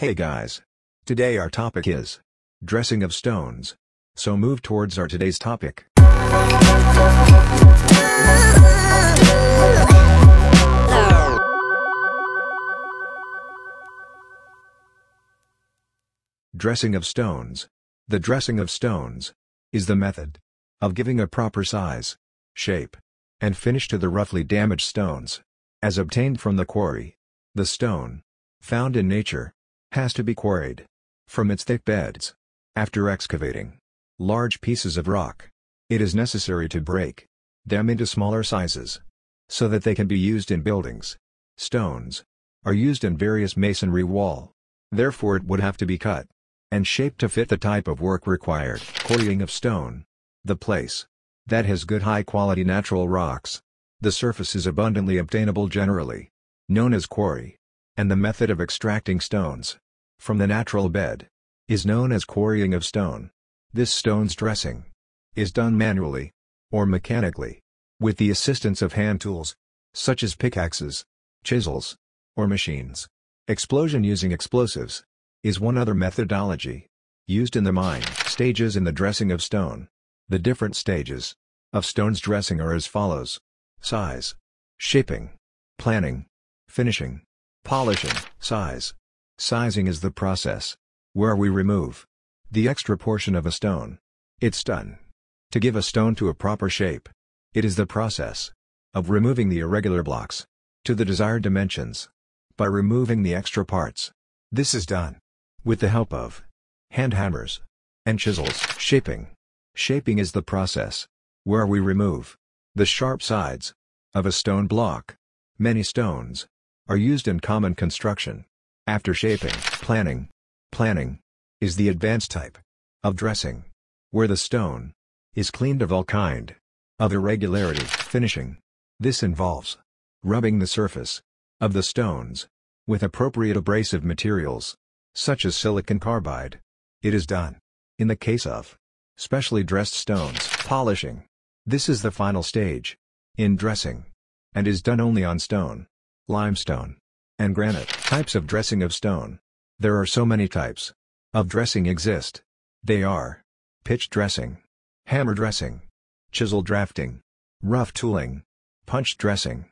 Hey guys! Today our topic is dressing of stones. So move towards our today's topic. Dressing of stones. The dressing of stones is the method of giving a proper size, shape, and finish to the roughly damaged stones as obtained from the quarry. The stone found in nature has to be quarried from its thick beds. After excavating large pieces of rock, it is necessary to break them into smaller sizes so that they can be used in buildings. Stones are used in various masonry wall. Therefore it would have to be cut and shaped to fit the type of work required. Quarrying of stone. The place that has good high-quality natural rocks. The surface is abundantly obtainable generally, known as quarry, and the method of extracting stones from the natural bed is known as quarrying of stone. This stone's dressing is done manually or mechanically with the assistance of hand tools such as pickaxes, chisels, or machines. Explosion using explosives is one other methodology used in the mine stages in the dressing of stone. The different stages of stone's dressing are as follows. Size. Shaping. Planning. Finishing. Polishing. Size. Sizing is the process where we remove the extra portion of a stone. It's done to give a stone to a proper shape. It is the process of removing the irregular blocks to the desired dimensions by removing the extra parts. This is done with the help of hand hammers and chisels. Shaping. Shaping is the process where we remove the sharp sides of a stone block. Many stones are used in common construction. After shaping, planning. Planning is the advanced type of dressing where the stone is cleaned of all kind of irregularity. Finishing. This involves rubbing the surface of the stones with appropriate abrasive materials such as silicon carbide. It is done in the case of specially dressed stones. Polishing. This is the final stage in dressing and is done only on stone, limestone, and granite. Types of dressing of stone. There are so many types of dressing exist. They are pitch dressing, hammer dressing, chisel drafting, rough tooling, punch dressing,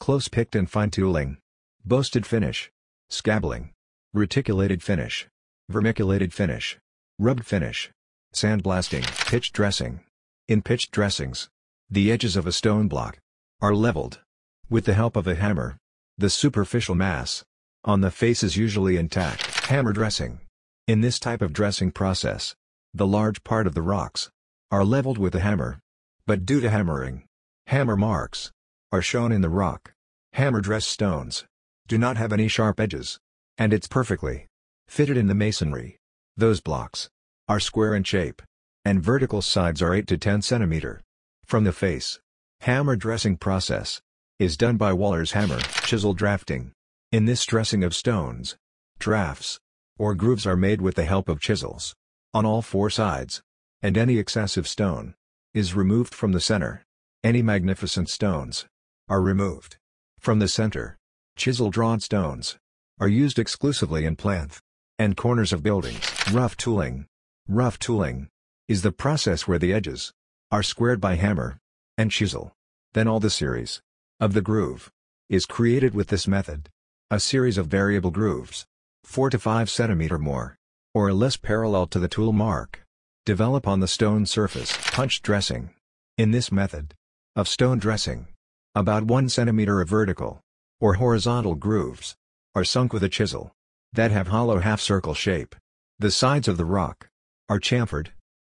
close picked and fine tooling, boasted finish, scabbling, reticulated finish, vermiculated finish, rubbed finish, sandblasting, pitch dressing. In pitched dressings, the edges of a stone block are leveled with the help of a hammer. The superficial mass on the face is usually intact. Hammer dressing. In this type of dressing process, the large part of the rocks are leveled with a hammer. But due to hammering, hammer marks are shown in the rock. Hammer dressed stones do not have any sharp edges, and it's perfectly fitted in the masonry. Those blocks are square in shape, and vertical sides are 8 to 10 centimeter from the face. Hammer dressing process is done by Waller's hammer, chisel drafting. In this dressing of stones, drafts or grooves are made with the help of chisels on all four sides, and any excessive stone is removed from the center. Any magnificent stones are removed from the center. Chisel-drawn stones are used exclusively in plinth and corners of buildings. Rough tooling. Rough tooling is the process where the edges are squared by hammer and chisel. Then all the series of the groove is created with this method. A series of variable grooves, 4 to 5 cm more or less parallel to the tool mark, develop on the stone surface. Punch dressing. In this method of stone dressing, about 1 cm of vertical or horizontal grooves are sunk with a chisel that have hollow half-circle shape. The sides of the rock are chamfered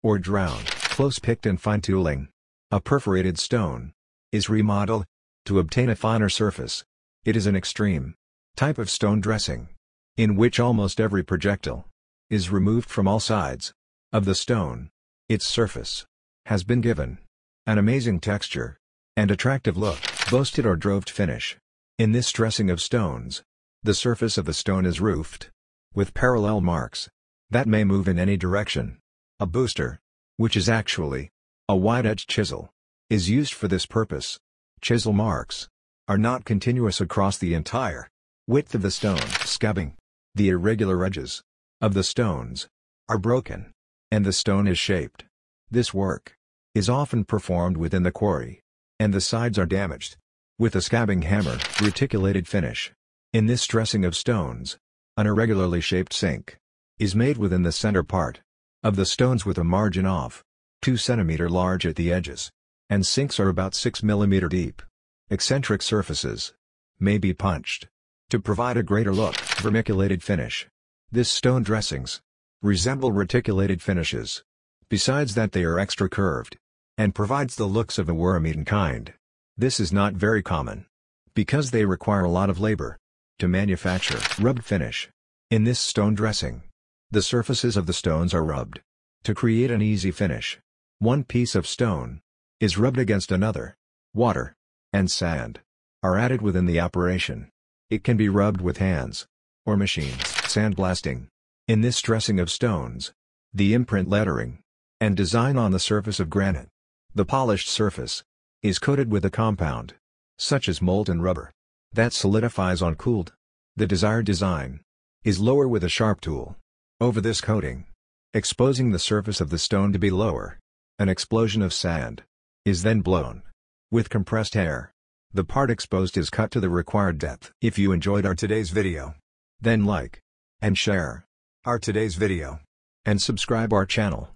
or drowned. Close picked and fine tooling. A perforated stone is remodeled to obtain a finer surface. It is an extreme type of stone dressing in which almost every projectile is removed from all sides of the stone. Its surface has been given an amazing texture and attractive look, boasted or droved finish. In this dressing of stones, the surface of the stone is roofed with parallel marks that may move in any direction. A boaster, which is actually a wide-edged chisel, is used for this purpose. Chisel marks are not continuous across the entire width of the stone. Scabbling. The irregular edges of the stones are broken, and the stone is shaped. This work is often performed within the quarry, and the sides are damaged with a scabbling hammer reticulated finish. In this dressing of stones, an irregularly shaped sink is made within the center part of the stones with a margin of 2 cm large at the edges, and sinks are about 6 mm deep. Eccentric surfaces may be punched to provide a greater look, vermiculated finish. This stone dressings resemble reticulated finishes. Besides that they are extra curved and provides the looks of a worm-eaten kind. This is not very common because they require a lot of labor to manufacture rubbed finish. In this stone dressing, the surfaces of the stones are rubbed to create an easy finish. One piece of stone is rubbed against another. Water and sand are added within the operation. It can be rubbed with hands or machines. Sandblasting. In this dressing of stones, the imprint lettering and design on the surface of granite, the polished surface, is coated with a compound, such as molten rubber, that solidifies on cooled. The desired design is lower with a sharp tool over this coating, exposing the surface of the stone to be lower. An explosion of sand is then blown with compressed air. The part exposed is cut to the required depth. If you enjoyed our today's video, then like and share our today's video and subscribe our channel.